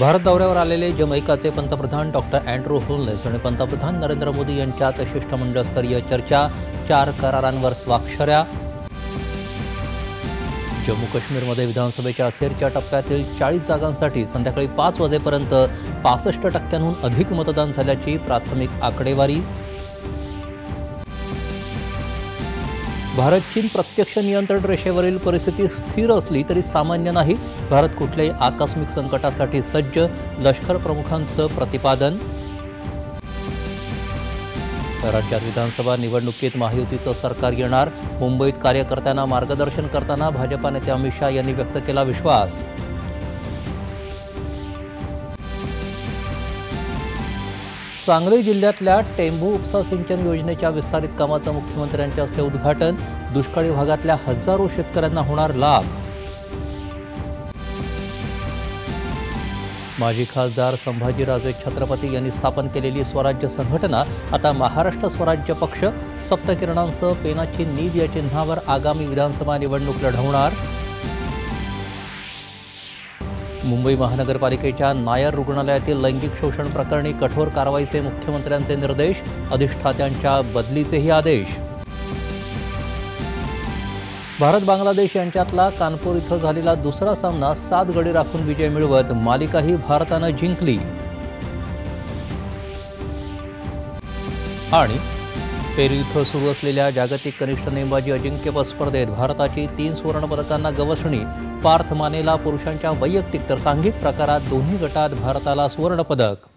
भारत दौऱ्यावर आलेले जमैकाचे पंतप्रधान डॉक्टर अँड्रू होलनेस आणि पंतप्रधान नरेंद्र मोदी यांच्यात शिष्टमंडळस्तरीय चर्चा चार करारांवर स्वाक्षऱ्या. जम्मू काश्मीरमध्ये विधानसभेच्या अखेरच्या टप्प्यातील चाळीस जागांसाठी संध्याकाळी पाच वाजेपर्यंत पासष्ट टक्क्यांहून अधिक मतदान झाल्याची प्राथमिक आकडेवारी. भारत चीन प्रत्यक्ष नियंत्रण रेषेवरील परिस्थिती स्थिर असली तरी सामान्य नाही. भारत कुठल्याही आकस्मिक संकटासाठी सज्ज लष्कर प्रमुखांचं प्रतिपादन. राज्यात विधानसभा निवडणुकीत महायुतीचं सरकार येणार. मुंबईत कार्यकर्त्यांना मार्गदर्शन करताना भाजपा नेते अमित शहा यांनी व्यक्त केला विश्वास. सांगली जिल्ह्यातल्या टेंभू उपसा सिंचन योजनेच्या विस्तारित कामाचं मुख्यमंत्र्यांच्या हस्ते उद्घाटन. दुष्काळी भागातल्या हजारो शेतकऱ्यांना होणार लाभ. माजी खासदार संभाजीराजे छत्रपती यांनी स्थापन केलेली स्वराज्य संघटना आता महाराष्ट्र स्वराज्य पक्ष सप्तकिरणांसह पेनाची नीद या चिन्हावर आगामी विधानसभा निवडणूक लढवणार. मुंबई महानगरपालिकेच्या नायर रुग्णालयातील लैंगिक शोषण प्रकरणी कठोर कारवाईचे मुख्यमंत्र्यांचे निर्देश अधिष्ठात्यांच्या बदलीचेही आदेश. भारत बांगलादेश यांच्यातला कानपूर इथं झालेला दुसरा सामना सात गडी राखून विजय मिळवत मालिकाही भारतानं जिंकली. आणि पेरू इथं सुरू असलेल्या जागतिक कनिष्ठ नेमबाजी अजिंक्यपद स्पर्धेत भारताची तीन सुवर्णपदकांना गवसणी पार्थ मानेला पुरुषांच्या वैयक्तिक तर सांघिक प्रकारात दोन्ही गटात भारताला सुवर्णपदक.